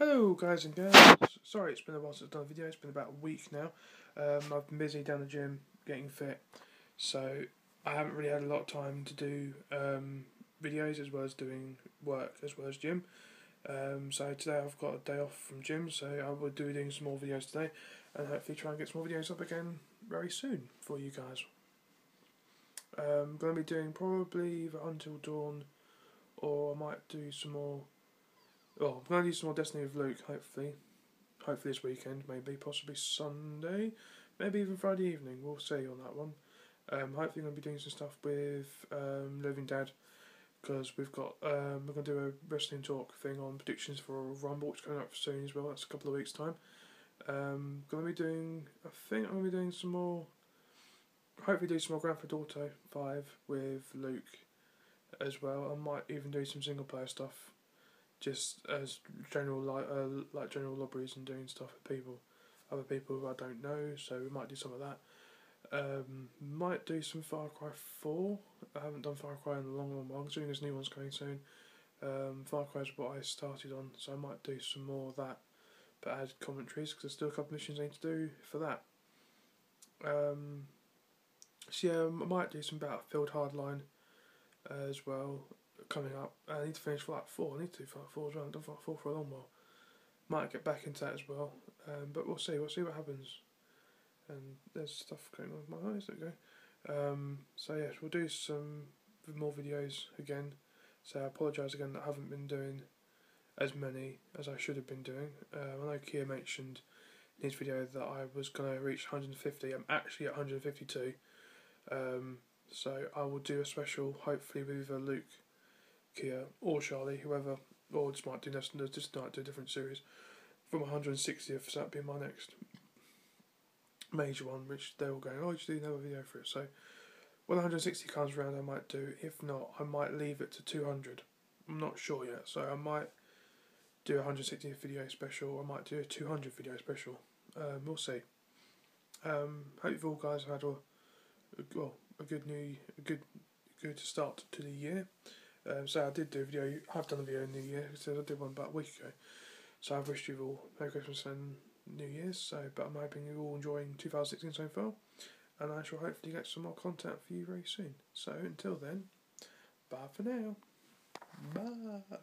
Hello guys and girls, sorry it's been a while since I've done a video, it's been about a week now. Um, I've been busy down the gym, getting fit, so I haven't really had a lot of time to do um, videos as well as doing work as well as gym. Um, so today I've got a day off from gym, so I will be doing some more videos today and hopefully try and get some more videos up again very soon for you guys. I'm going to be doing probably Until Dawn or I might do some more well, I'm going to do some more Destiny with Luke, hopefully. Hopefully this weekend, maybe, possibly Sunday, maybe even Friday evening. We'll see on that one. Um, hopefully, I'm going to be doing some stuff with um, Living Dad because we've got um, we're going to do a wrestling talk thing on predictions for Rumble, which is coming up soon as well. That's a couple of weeks' time. Um, going to be doing, I think I'm going to be doing some more. Hopefully, do some more Grand Theft Auto Five with Luke as well. I might even do some single player stuff just as general like uh, like general lobbies and doing stuff with people, other people who I don't know. So we might do some of that. Um, might do some Far Cry Four. I haven't done Far Cry in a long, long while. Considering there's new ones coming soon. Um, Far Cry is what I started on, so I might do some more of that, but add commentaries because there's still a couple missions I need to do for that. Um, so yeah, I might do some Battlefield Hardline uh, as well coming up. I need to finish Fallout 4. I need to do 4 as well. I've done 4 for a long while. Might get back into that as well. Um, but we'll see. We'll see what happens. And there's stuff going on with my eyes. There we go. Um, so, yes, we'll do some more videos again. So, I apologise again that I haven't been doing as many as I should have been doing. Uh, I know Kia mentioned in his video that I was going to reach 150. I'm actually at 152. Um, so I will do a special, hopefully with a Luke Kia or Charlie, whoever, or just might do this, just might do a different series from 160th. So that'd be my next major one, which they're all going, oh, you should do another video for it. So when 160 comes around, I might do. If not, I might leave it to 200. I'm not sure yet, so I might do a 160th video special. I might do a 200 video special. Um, we'll see. Um, hope you all guys have had a, a well a good new a good good start to the year. Um, so I did do a video. I've done a video in New Year. So I did one about a week ago. So I've wished you all Merry Christmas and New Year's. So, but I'm hoping you're all enjoying 2016 so far, and I shall hopefully get some more content for you very soon. So until then, bye for now. Bye.